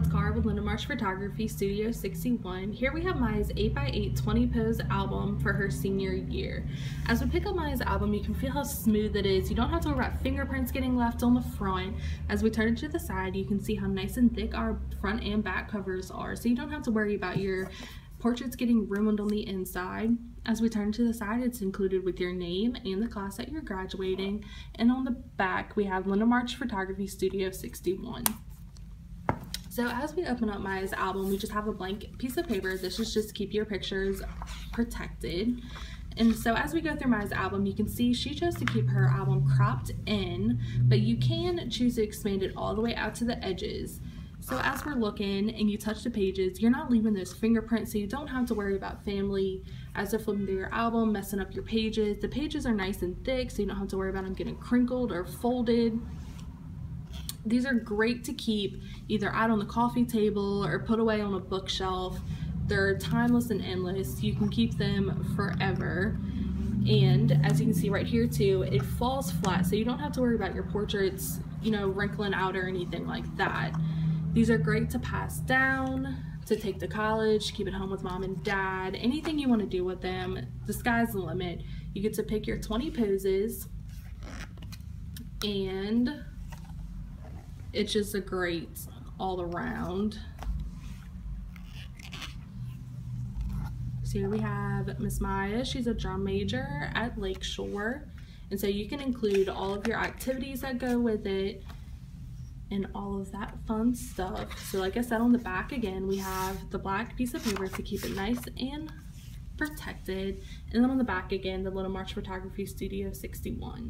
it's Cara with Linda March Photography Studio 61. Here we have Maya's 8x8 20 pose album for her senior year. As we pick up Maya's album, you can feel how smooth it is. You don't have to worry about fingerprints getting left on the front. As we turn it to the side, you can see how nice and thick our front and back covers are. So you don't have to worry about your portraits getting ruined on the inside. As we turn to the side, it's included with your name and the class that you're graduating. And on the back, we have Linda March Photography Studio 61. So as we open up Maya's album, we just have a blank piece of paper. This is just to keep your pictures protected. And so as we go through Maya's album, you can see she chose to keep her album cropped in, but you can choose to expand it all the way out to the edges. So as we're looking and you touch the pages, you're not leaving those fingerprints, so you don't have to worry about family as they're flipping through your album, messing up your pages. The pages are nice and thick, so you don't have to worry about them getting crinkled or folded. These are great to keep either out on the coffee table or put away on a bookshelf. They're timeless and endless. You can keep them forever. And as you can see right here too, it falls flat so you don't have to worry about your portraits, you know, wrinkling out or anything like that. These are great to pass down, to take to college, keep it home with mom and dad, anything you want to do with them. The sky's the limit. You get to pick your 20 poses and it's just a great all around. So here we have Miss Maya. She's a drum major at Lakeshore. And so you can include all of your activities that go with it and all of that fun stuff. So like I said on the back again, we have the black piece of paper to keep it nice and protected. And then on the back again, the Linda March Photography Studio 61.